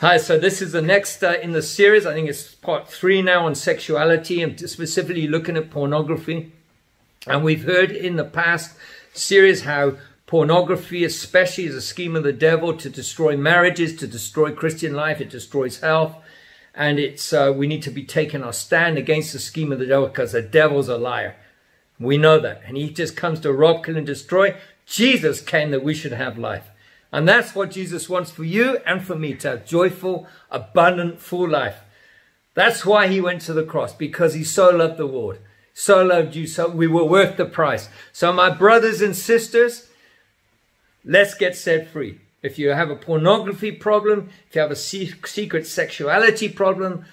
Hi, so this is the next uh, in the series. I think it's part three now on sexuality and specifically looking at pornography. And we've heard in the past series how pornography, especially, is a scheme of the devil to destroy marriages, to destroy Christian life, it destroys health. And it's uh, we need to be taking our stand against the scheme of the devil because the devil's a liar. We know that. And he just comes to rob, kill, and destroy. Jesus came that we should have life. And that's what Jesus wants for you and for me to have joyful, abundant, full life. That's why he went to the cross, because he so loved the world. So loved you, so we were worth the price. So, my brothers and sisters, let's get set free. If you have a pornography problem, if you have a secret sexuality problem,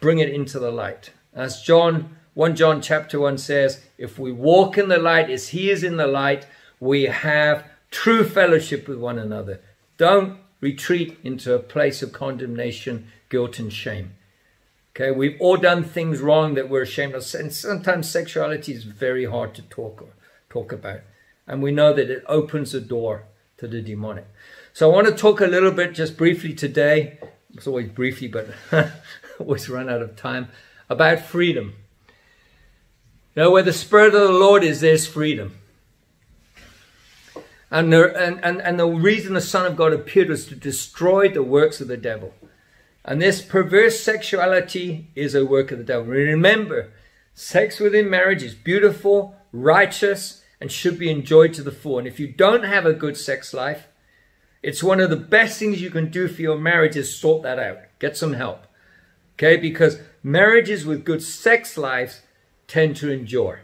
bring it into the light. As John 1 John chapter 1 says, if we walk in the light as he is in the light, we have true fellowship with one another. Don't retreat into a place of condemnation, guilt, and shame. Okay, we've all done things wrong that we're ashamed of, and sometimes sexuality is very hard to talk or talk about, and we know that it opens a door to the demonic. So I want to talk a little bit, just briefly today. It's always briefly, but always run out of time about freedom. Know, where the Spirit of the Lord is, there's freedom. And the, and, and, and the reason the Son of God appeared was to destroy the works of the devil. And this perverse sexuality is a work of the devil. Remember, sex within marriage is beautiful, righteous, and should be enjoyed to the full. And if you don't have a good sex life, it's one of the best things you can do for your marriage is sort that out. Get some help. Okay? Because marriages with good sex lives tend to endure.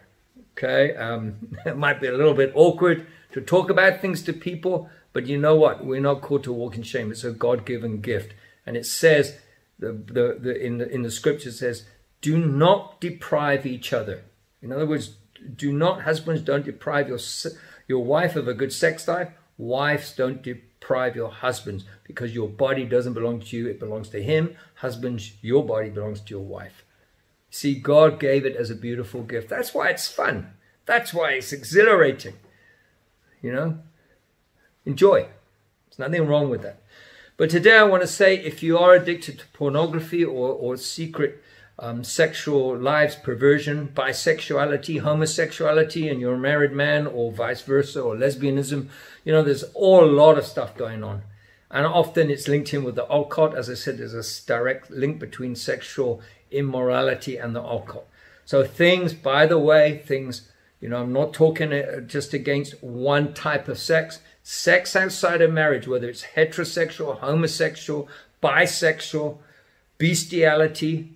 Okay? Um, it might be a little bit awkward to talk about things to people, but you know what? We're not called to walk in shame. It's a God given gift. And it says, the, the, the, in, the, in the scripture says, do not deprive each other. In other words, do not, husbands, don't deprive your, your wife of a good sex life. Wives, don't deprive your husbands because your body doesn't belong to you, it belongs to him. Husbands, your body belongs to your wife. See, God gave it as a beautiful gift. That's why it's fun. That's why it's exhilarating. You know, enjoy. There's nothing wrong with that. But today I want to say if you are addicted to pornography or, or secret um, sexual lives, perversion, bisexuality, homosexuality, and you're a married man, or vice versa, or lesbianism, you know, there's all a lot of stuff going on. And often it's linked in with the occult. As I said, there's a direct link between sexual immorality and the occult. So things, by the way, things you know, I'm not talking uh, just against one type of sex. Sex outside of marriage, whether it's heterosexual, homosexual, bisexual, bestiality,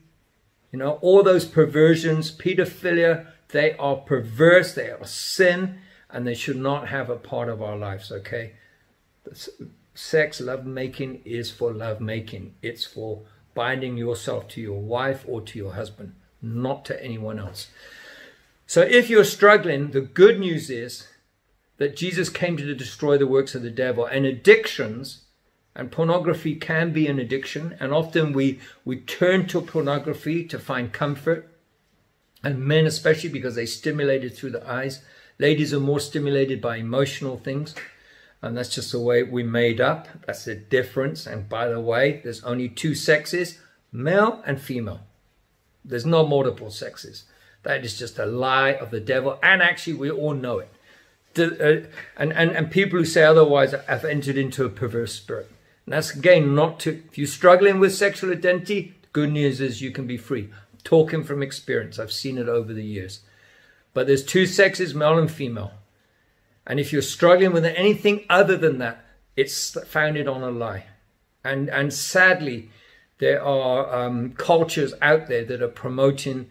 you know, all those perversions, pedophilia, they are perverse, they are sin, and they should not have a part of our lives, okay? Sex, lovemaking is for lovemaking. It's for binding yourself to your wife or to your husband, not to anyone else. So if you're struggling, the good news is that Jesus came to destroy the works of the devil and addictions and pornography can be an addiction and often we we turn to pornography to find comfort. And men especially because they stimulated through the eyes. Ladies are more stimulated by emotional things and that's just the way we made up. That's the difference. And by the way there's only two sexes male and female. There's no multiple sexes that is just a lie of the devil. And actually, we all know it. Uh, and, and, and people who say otherwise have entered into a perverse spirit. And that's again not to, if you're struggling with sexual identity, the good news is you can be free. Talking from experience, I've seen it over the years. But there's two sexes, male and female. And if you're struggling with anything other than that, it's founded on a lie. And, and sadly, there are um, cultures out there that are promoting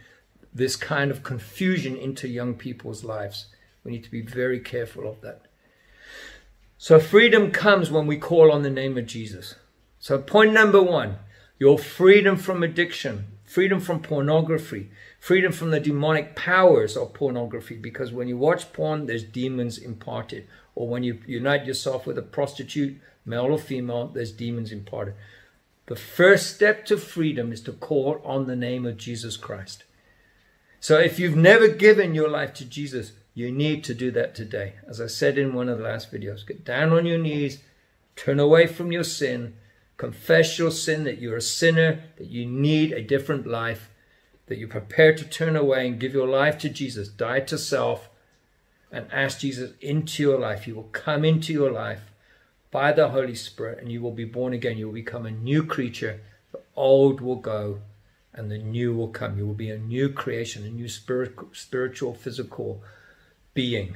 this kind of confusion into young people's lives. We need to be very careful of that. So, freedom comes when we call on the name of Jesus. So, point number one your freedom from addiction, freedom from pornography, freedom from the demonic powers of pornography. Because when you watch porn, there's demons imparted. Or when you unite yourself with a prostitute, male or female, there's demons imparted. The first step to freedom is to call on the name of Jesus Christ. So if you've never given your life to Jesus, you need to do that today. As I said in one of the last videos, get down on your knees, turn away from your sin, confess your sin, that you're a sinner, that you need a different life, that you're prepared to turn away and give your life to Jesus, die to self, and ask Jesus into your life. He will come into your life by the Holy Spirit and you will be born again. You will become a new creature. The old will go and the new will come. You will be a new creation, a new spirit, spiritual, physical being.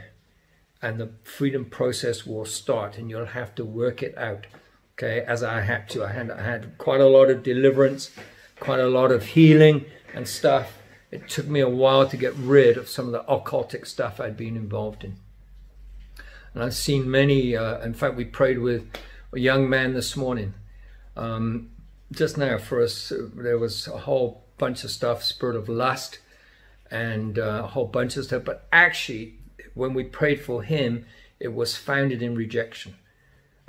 And the freedom process will start and you'll have to work it out. Okay, as I had to. I had, I had quite a lot of deliverance, quite a lot of healing and stuff. It took me a while to get rid of some of the occultic stuff I'd been involved in. And I've seen many, uh, in fact, we prayed with a young man this morning. Um, just now for us, there was a whole bunch of stuff, spirit of lust, and uh, a whole bunch of stuff. But actually, when we prayed for him, it was founded in rejection.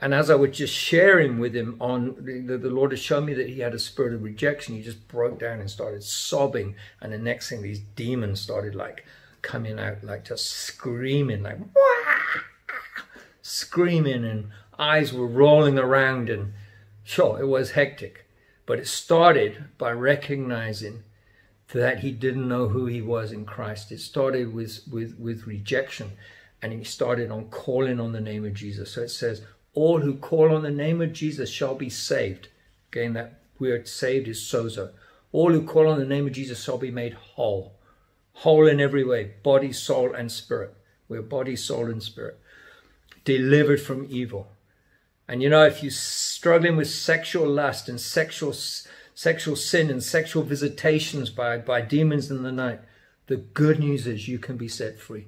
And as I was just sharing with him on the, the Lord had shown me that he had a spirit of rejection, he just broke down and started sobbing. And the next thing, these demons started like coming out, like just screaming, like Wah! screaming, and eyes were rolling around. And sure, it was hectic. But it started by recognizing that he didn't know who he was in Christ. It started with, with, with rejection and he started on calling on the name of Jesus. So it says, all who call on the name of Jesus shall be saved. Again, that word saved is sozo. All who call on the name of Jesus shall be made whole. Whole in every way, body, soul, and spirit. We're body, soul, and spirit. Delivered from evil. And you know, if you're struggling with sexual lust and sexual sexual sin and sexual visitations by, by demons in the night, the good news is you can be set free.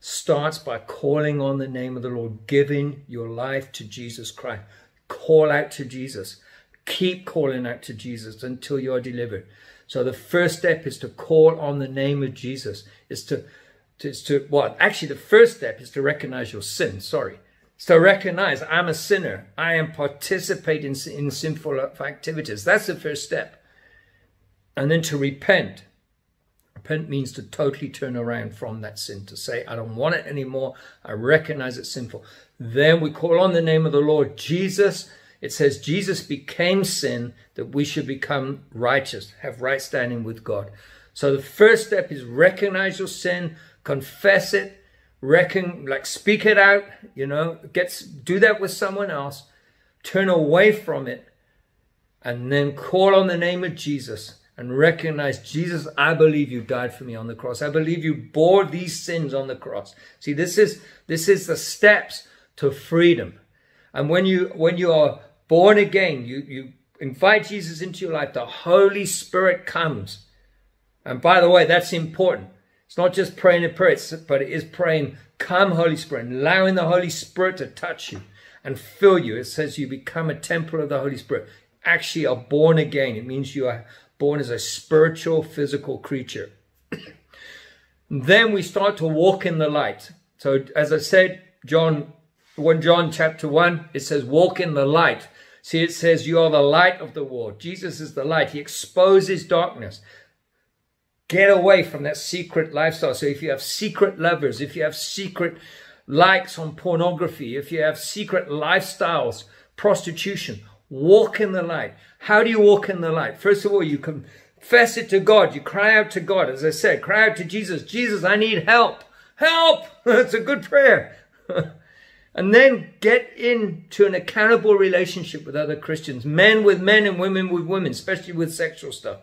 Starts by calling on the name of the Lord, giving your life to Jesus Christ. Call out to Jesus. Keep calling out to Jesus until you're delivered. So the first step is to call on the name of Jesus. Is to, is to what? Actually, the first step is to recognize your sin. Sorry. So recognize I'm a sinner. I am participating in sinful activities. That's the first step. And then to repent. Repent means to totally turn around from that sin, to say, I don't want it anymore. I recognize it's sinful. Then we call on the name of the Lord Jesus. It says Jesus became sin that we should become righteous, have right standing with God. So the first step is recognize your sin, confess it, reckon like speak it out you know gets do that with someone else turn away from it and then call on the name of jesus and recognize jesus i believe you died for me on the cross. I believe you bore these sins on the cross. See this is this is the steps to freedom. And when you when you are born again you you invite jesus into your life the holy spirit comes. And by the way that's important it's not just praying a prayer, but it is praying, Come, Holy Spirit, and allowing the Holy Spirit to touch you and fill you. It says you become a temple of the Holy Spirit. Actually, are born again. It means you are born as a spiritual, physical creature. then we start to walk in the light. So, as I said, John 1 John chapter 1, it says, Walk in the light. See, it says, You are the light of the world. Jesus is the light. He exposes darkness. Get away from that secret lifestyle. So if you have secret lovers, if you have secret likes on pornography, if you have secret lifestyles, prostitution, walk in the light. How do you walk in the light? First of all, you confess it to God. You cry out to God. As I said, cry out to Jesus. Jesus, I need help. Help! That's a good prayer. and then get into an accountable relationship with other Christians, men with men and women with women, especially with sexual stuff.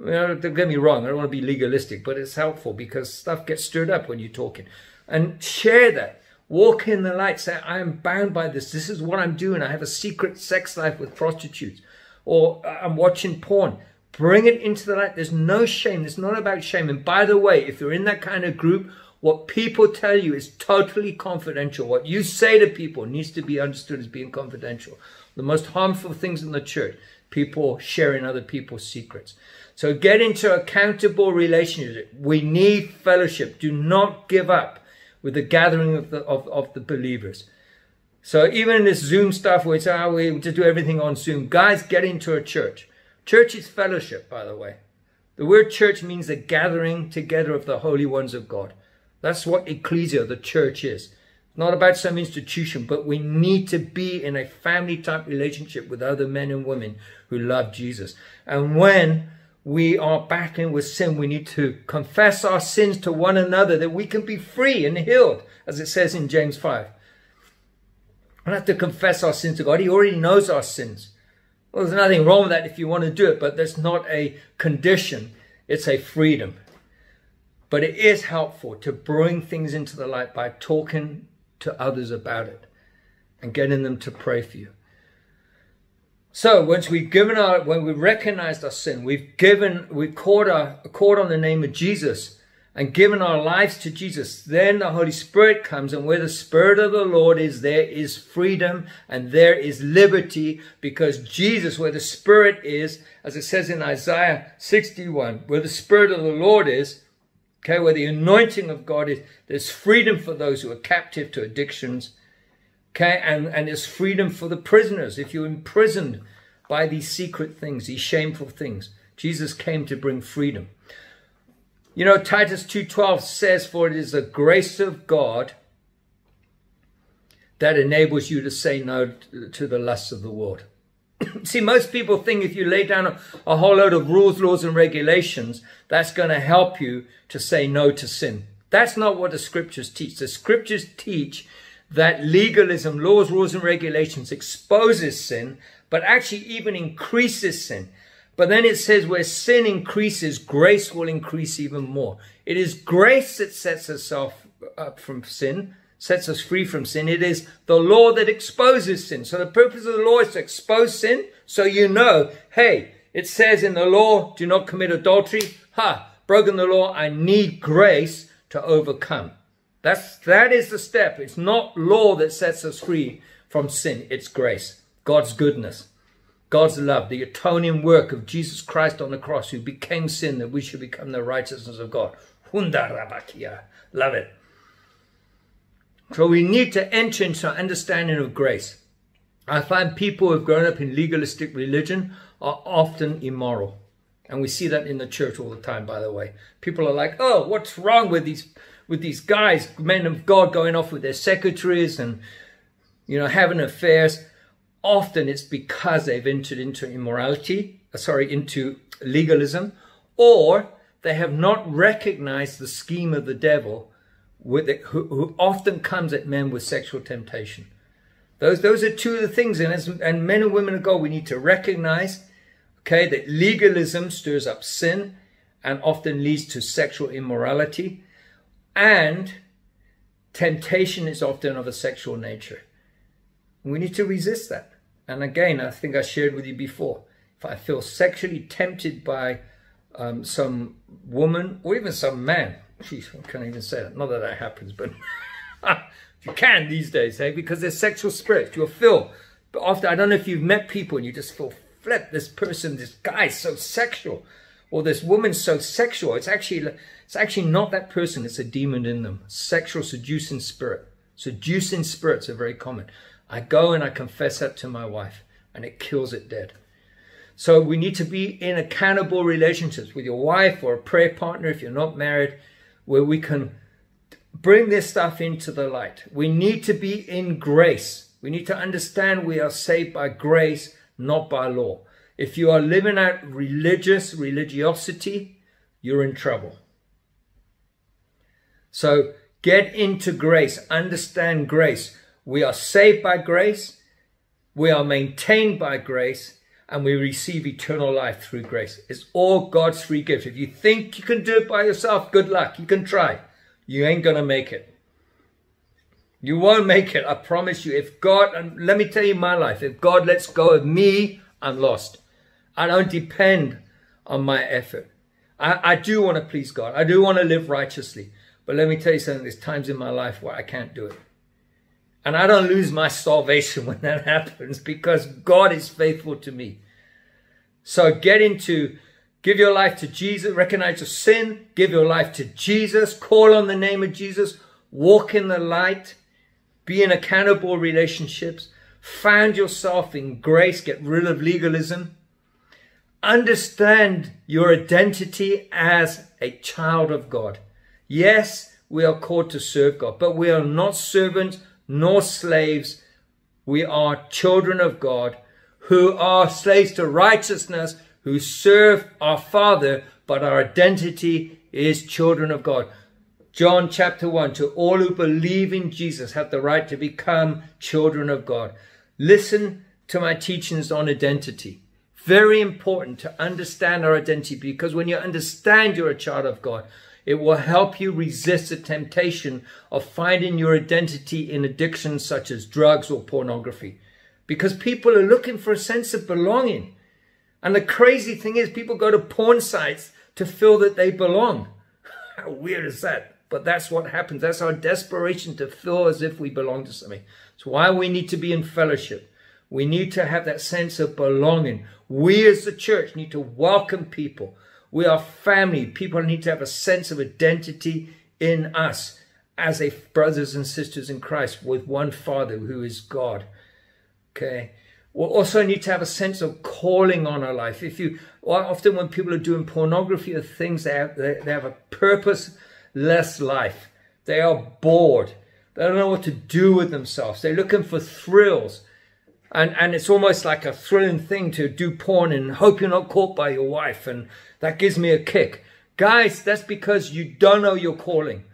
You know, don't get me wrong, I don't want to be legalistic, but it's helpful because stuff gets stirred up when you're talking. And share that. Walk in the light. Say, I am bound by this. This is what I'm doing. I have a secret sex life with prostitutes. Or uh, I'm watching porn. Bring it into the light. There's no shame. It's not about shame. And by the way, if you're in that kind of group, what people tell you is totally confidential. What you say to people needs to be understood as being confidential. The most harmful things in the church, people sharing other people's secrets. So get into accountable relationship. We need fellowship. Do not give up with the gathering of the, of, of the believers. So even in this Zoom stuff where it's, oh, we just do everything on Zoom, guys, get into a church. Church is fellowship, by the way. The word church means the gathering together of the holy ones of God. That's what ecclesia, the church is. Not about some institution, but we need to be in a family type relationship with other men and women who love Jesus. And when we are battling with sin, we need to confess our sins to one another that we can be free and healed, as it says in James 5. We have to confess our sins to God. He already knows our sins. Well, there's nothing wrong with that if you want to do it, but that's not a condition. It's a freedom. But it is helpful to bring things into the light by talking to others about it and getting them to pray for you. So once we've given our, when we recognized our sin, we've given, we've called, our, called on the name of Jesus and given our lives to Jesus, then the Holy Spirit comes, and where the Spirit of the Lord is, there is freedom and there is liberty because Jesus, where the Spirit is, as it says in Isaiah 61, where the Spirit of the Lord is, okay, where the anointing of God is, there's freedom for those who are captive to addictions, Okay, and, and there's freedom for the prisoners. If you're imprisoned by these secret things, these shameful things, Jesus came to bring freedom. You know, Titus 2.12 says, For it is the grace of God that enables you to say no to the lusts of the world. See, most people think if you lay down a, a whole load of rules, laws, and regulations, that's going to help you to say no to sin. That's not what the scriptures teach. The scriptures teach that legalism, laws, rules, and regulations exposes sin, but actually even increases sin. But then it says where sin increases, grace will increase even more. It is grace that sets us off up from sin, sets us free from sin. It is the law that exposes sin. So the purpose of the law is to expose sin. So you know, hey, it says in the law, do not commit adultery. Ha, broken the law. I need grace to overcome. That's, that is the step. It's not law that sets us free from sin. It's grace, God's goodness, God's love, the atoning work of Jesus Christ on the cross who became sin that we should become the righteousness of God. Love it. So we need to enter into understanding of grace. I find people who have grown up in legalistic religion are often immoral. And we see that in the church all the time, by the way. People are like, oh, what's wrong with these with these guys, men of God, going off with their secretaries and, you know, having affairs. Often it's because they've entered into immorality, uh, sorry, into legalism, or they have not recognized the scheme of the devil with it, who, who, often comes at men with sexual temptation. Those, those are two of the things. And, as, and men and women of God, we need to recognize, okay, that legalism stirs up sin and often leads to sexual immorality. And temptation is often of a sexual nature. We need to resist that. And again, I think I shared with you before. If I feel sexually tempted by um, some woman or even some man, geez, I can't even say that. Not that that happens, but you can these days, hey, because they're sexual spirits. You'll feel, but often, I don't know if you've met people and you just feel, flip, this person, this guy so sexual or this woman's so sexual. It's actually it's actually not that person, it's a demon in them. Sexual seducing spirit. Seducing spirits are very common. I go and I confess that to my wife, and it kills it dead. So we need to be in accountable relationships with your wife or a prayer partner if you're not married, where we can bring this stuff into the light. We need to be in grace. We need to understand we are saved by grace, not by law. If you are living out religious religiosity, you're in trouble. So get into grace, understand grace. We are saved by grace, we are maintained by grace, and we receive eternal life through grace. It's all God's free gift. If you think you can do it by yourself, good luck. You can try. You ain't going to make it. You won't make it. I promise you. If God, and let me tell you my life, if God lets go of me, I'm lost. I don't depend on my effort. I, I do want to please God. I do want to live righteously. But let me tell you something, there's times in my life where I can't do it. And I don't lose my salvation when that happens because God is faithful to me. So get into, give your life to Jesus, recognize your sin, give your life to Jesus, call on the name of Jesus, walk in the light, be in accountable relationships, find yourself in grace, get rid of legalism, understand your identity as a child of God. Yes, we are called to serve God, but we are not servants nor slaves. We are children of God who are slaves to righteousness, who serve our Father, but our identity is children of God. John chapter 1 To all who believe in Jesus have the right to become children of God. Listen to my teachings on identity. Very important to understand our identity because when you understand you're a child of God, it will help you resist the temptation of finding your identity in addictions such as drugs or pornography. Because people are looking for a sense of belonging. And the crazy thing is, people go to porn sites to feel that they belong. How weird is that? But that's what happens. That's our desperation to feel as if we belong to something. It's why we need to be in fellowship. We need to have that sense of belonging. We as the church need to welcome people. We are family. People need to have a sense of identity in us as a brothers and sisters in Christ with one Father who is God. Okay. We'll also need to have a sense of calling on our life. If you, often when people are doing pornography or things, they have, they, they have a purposeless life. They are bored. They don't know what to do with themselves. They're looking for thrills. And, and it's almost like a thrilling thing to do porn and hope you're not caught by your wife. And that gives me a kick. Guys, that's because you don't know your calling.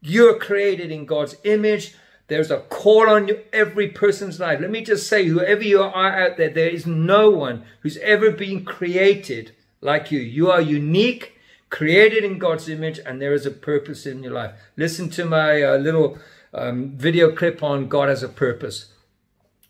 You're created in God's image. There's a call on you, every person's life. Let me just say, whoever you are out there, there is no one who's ever been created like you. You are unique, created in God's image, and there is a purpose in your life. Listen to my uh, little um, video clip on God has a purpose.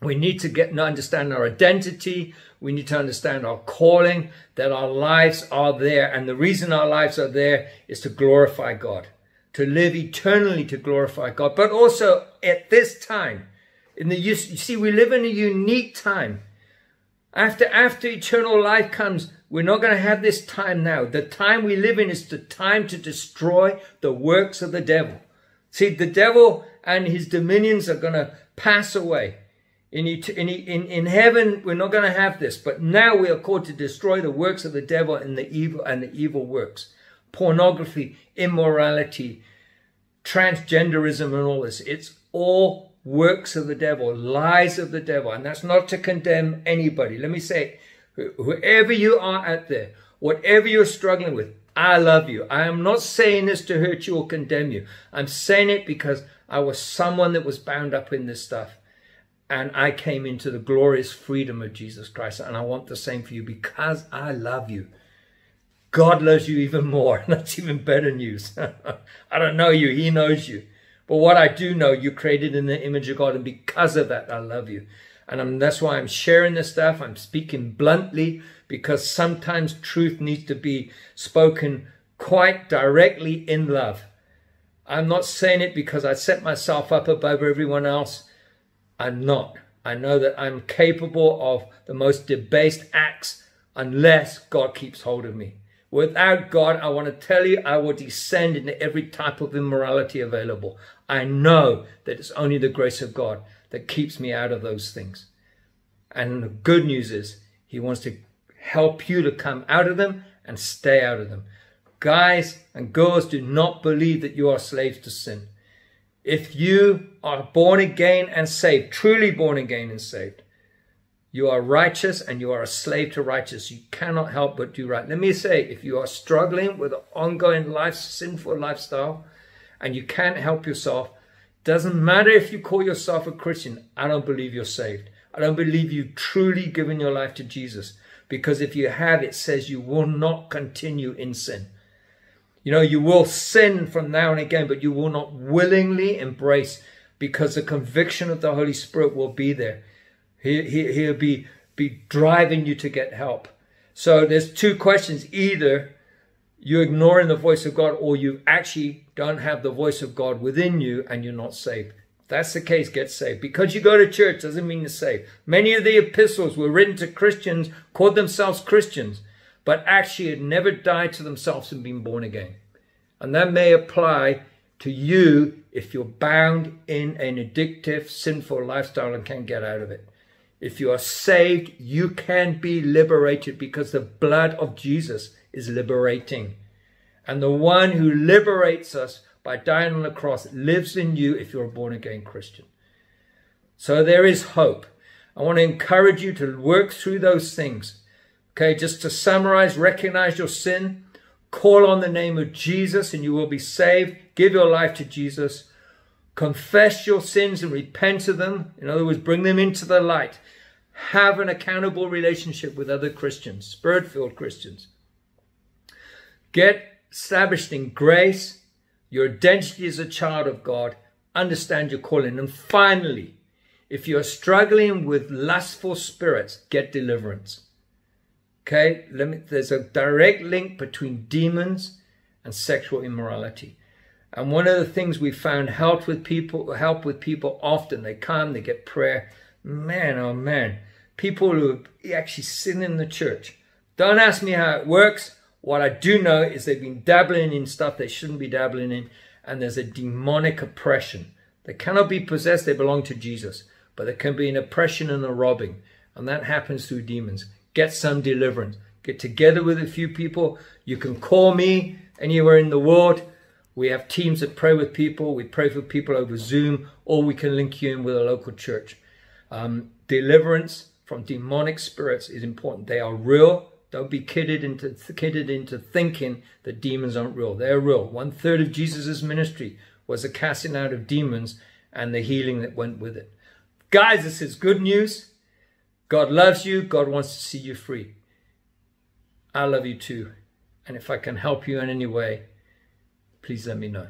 We need to get and understand our identity. We need to understand our calling, that our lives are there. And the reason our lives are there is to glorify God to live eternally to glorify God. But also at this time, in the you see, we live in a unique time. After after eternal life comes, we're not going to have this time now. The time we live in is the time to destroy the works of the devil. See, the devil and his dominions are going to pass away. In, in, in, heaven, we're not going to have this, but now we are called to destroy the works of the devil and the evil and the evil works pornography, immorality, transgenderism, and all this. It's all works of the devil, lies of the devil. And that's not to condemn anybody. Let me say, whoever you are out there, whatever you're struggling with, I love you. I am not saying this to hurt you or condemn you. I'm saying it because I was someone that was bound up in this stuff. And I came into the glorious freedom of Jesus Christ. And I want the same for you because I love you. God loves you even more. That's even better news. I don't know you, He knows you. But what I do know, you're created in the image of God, and because of that, I love you. And I'm, that's why I'm sharing this stuff. I'm speaking bluntly because sometimes truth needs to be spoken quite directly in love. I'm not saying it because I set myself up above everyone else. I'm not. I know that I'm capable of the most debased acts unless God keeps hold of me. Without God, I want to tell you, I will descend into every type of immorality available. I know that it's only the grace of God that keeps me out of those things. And the good news is, He wants to help you to come out of them and stay out of them. Guys and girls, do not believe that you are slaves to sin. If you are born again and saved, truly born again and saved, you are righteous and you are a slave to righteous. You cannot help but do right. Let me say, if you are struggling with an ongoing life, sinful lifestyle, and you can't help yourself, doesn't matter if you call yourself a Christian. I don't believe you're saved. I don't believe you've truly given your life to Jesus. Because if you have, it says you will not continue in sin. You know, you will sin from now and again, but you will not willingly embrace because the conviction of the Holy Spirit will be there. He, he, he'll be, be driving you to get help. So there's two questions. Either you're ignoring the voice of God or you actually don't have the voice of God within you and you're not saved. If that's the case, get saved. Because you go to church doesn't mean you're saved. Many of the epistles were written to Christians, called themselves Christians, but actually had never died to themselves and been born again. And that may apply to you if you're bound in an addictive, sinful lifestyle and can't get out of it. If you are saved, you can be liberated because the blood of Jesus is liberating. And the one who liberates us by dying on the cross lives in you if you're a born again Christian. So there is hope. I want to encourage you to work through those things. Okay, just to summarize, recognize your sin, call on the name of Jesus and you will be saved. Give your life to Jesus. Confess your sins and repent of them. In other words, bring them into the light. Have an accountable relationship with other Christians, spirit filled Christians. Get established in grace, your identity as a child of God, understand your calling. And finally, if you're struggling with lustful spirits, get deliverance. Okay, me, there's a direct link between demons and sexual immorality. And one of the things we found help with people help with people often. They come, they get prayer. Man, oh man, people who actually sin in the church. Don't ask me how it works. What I do know is they've been dabbling in stuff they shouldn't be dabbling in, and there's a demonic oppression. They cannot be possessed, they belong to Jesus. But there can be an oppression and a robbing, and that happens through demons get some deliverance. Get together with a few people. You can call me anywhere in the world. We have teams that pray with people. We pray for people over Zoom, or we can link you in with a local church. Um, deliverance from demonic spirits is important. They are real. Don't be kidded into kidded into thinking that demons aren't real. They're real. One third of Jesus' ministry was the casting out of demons and the healing that went with it. Guys, this is good news. God loves you. God wants to see you free. I love you too. And if I can help you in any way, please let me know.